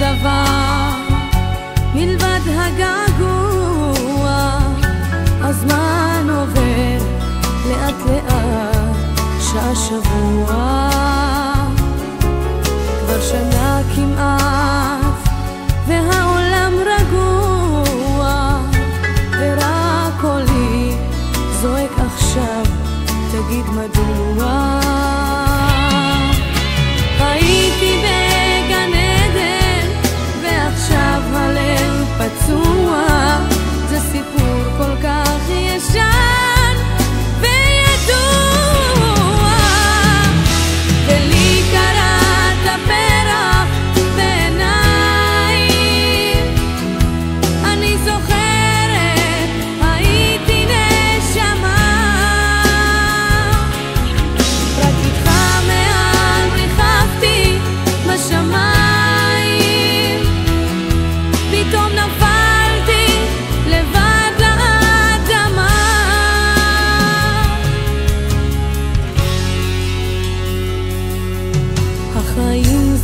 דבר מלבד הגעגוע הזמן עובר לאט לאט שעה שבוע כבר שנה כמעט והעולם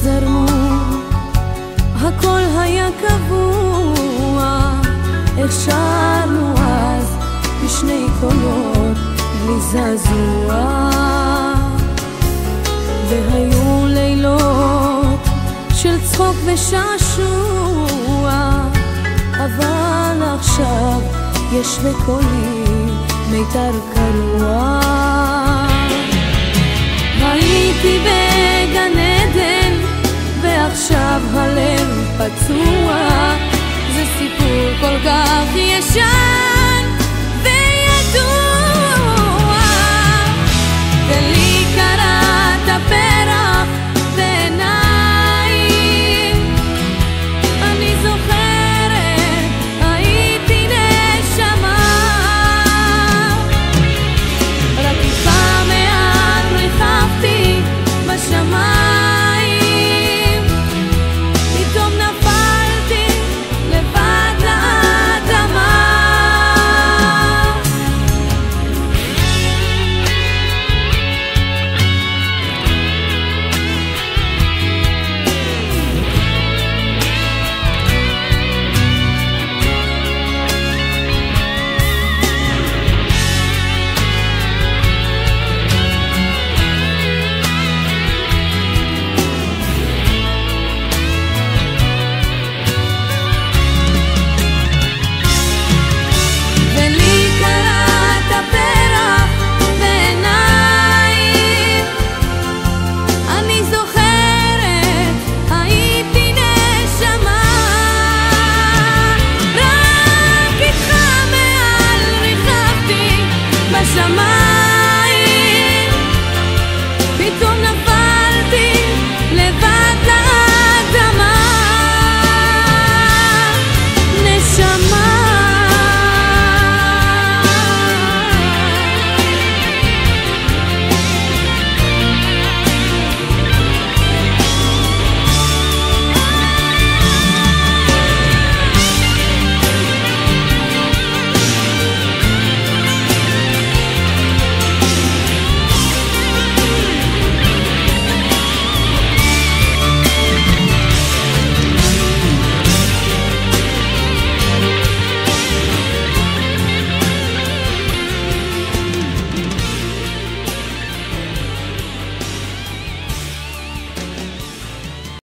זרמו, הכל היה קבוע, איך שרנו אז בשני קולות בלי זעזוע. והיו לילות של צחוק ושעשוע, אבל עכשיו יש לקולי מיתר קרוע. פצוע. זה סיפור כל כך ישן